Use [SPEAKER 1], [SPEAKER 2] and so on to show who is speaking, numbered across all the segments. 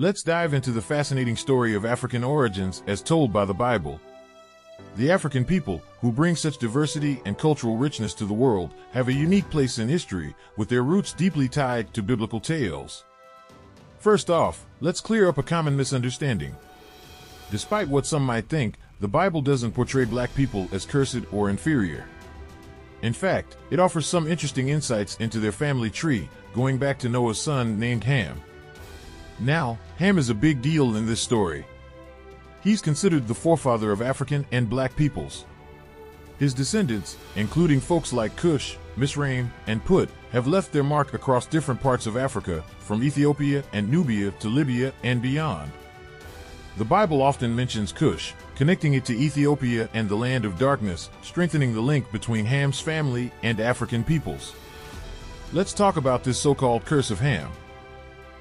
[SPEAKER 1] Let's dive into the fascinating story of African origins as told by the Bible. The African people, who bring such diversity and cultural richness to the world, have a unique place in history, with their roots deeply tied to biblical tales. First off, let's clear up a common misunderstanding. Despite what some might think, the Bible doesn't portray black people as cursed or inferior. In fact, it offers some interesting insights into their family tree, going back to Noah's son named Ham. Now, Ham is a big deal in this story. He's considered the forefather of African and black peoples. His descendants, including folks like Cush, Misraim, and Put, have left their mark across different parts of Africa, from Ethiopia and Nubia to Libya and beyond. The Bible often mentions Cush, connecting it to Ethiopia and the land of darkness, strengthening the link between Ham's family and African peoples. Let's talk about this so-called curse of Ham.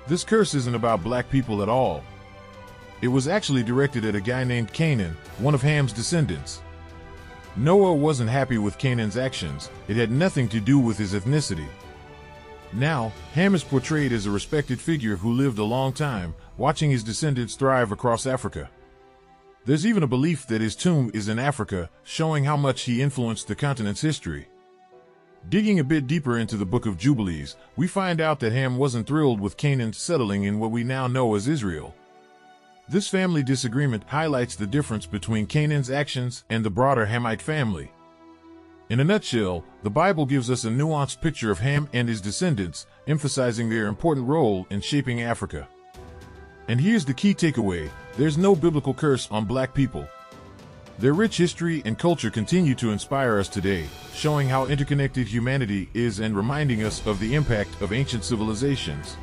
[SPEAKER 1] This curse isn't about black people at all. It was actually directed at a guy named Canaan, one of Ham's descendants. Noah wasn't happy with Canaan's actions, it had nothing to do with his ethnicity. Now, Ham is portrayed as a respected figure who lived a long time, watching his descendants thrive across Africa. There's even a belief that his tomb is in Africa, showing how much he influenced the continent's history. Digging a bit deeper into the Book of Jubilees, we find out that Ham wasn't thrilled with Canaan settling in what we now know as Israel. This family disagreement highlights the difference between Canaan's actions and the broader Hamite family. In a nutshell, the Bible gives us a nuanced picture of Ham and his descendants, emphasizing their important role in shaping Africa. And here's the key takeaway there's no biblical curse on black people. Their rich history and culture continue to inspire us today, showing how interconnected humanity is and reminding us of the impact of ancient civilizations.